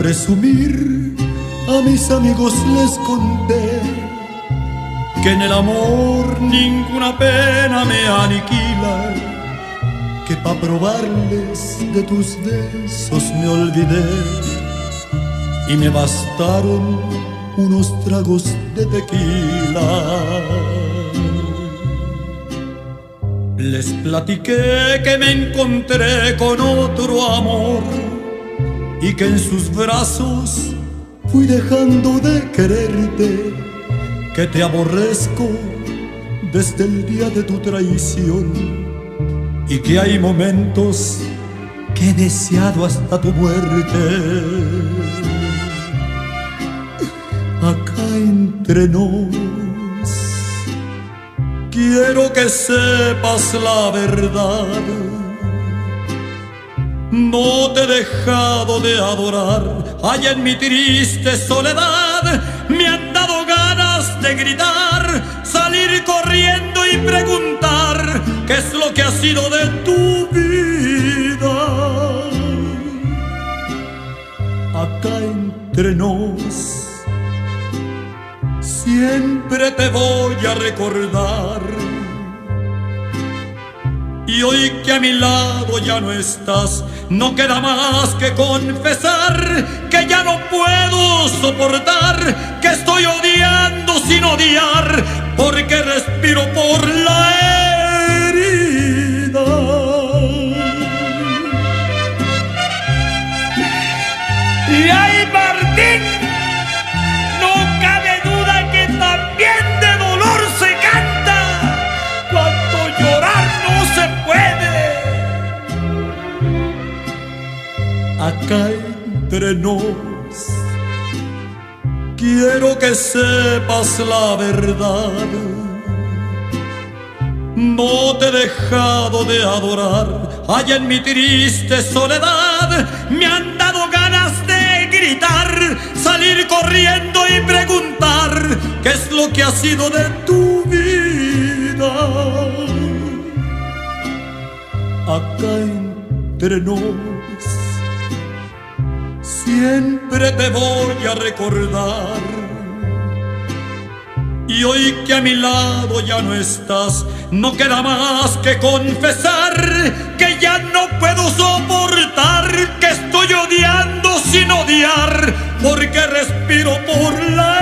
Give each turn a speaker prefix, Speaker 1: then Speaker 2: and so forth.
Speaker 1: presumir, a mis amigos les conté que en el amor ninguna pena me aniquila, que pa' probarles de tus besos me olvidé y me bastaron unos tragos de tequila. Les platiqué que me encontré con otro amor y que en sus brazos fui dejando de quererte, que te aborrezco desde el día de tu traición y que hay momentos que he deseado hasta tu muerte. Acá entre nos, quiero que sepas la verdad no te he dejado de adorar, allá en mi triste soledad me han dado ganas de gritar, salir corriendo y preguntar qué es lo que ha sido de tu vida. Acá entre nos, siempre te voy a recordar y hoy que a mi lado ya no estás, no queda más que confesar que ya no puedo soportar, que estoy odiando sin odiar, porque respiro por la herida. Acá entre nos, quiero que sepas la verdad. No te he dejado de adorar, allá en mi triste soledad me han dado ganas de gritar, salir corriendo y preguntar qué es lo que ha sido de tu vida. Acá entre nos, siempre te voy a recordar. Y hoy que a mi lado ya no estás, no queda más que confesar que ya no puedo soportar, que estoy odiando sin odiar, porque respiro por la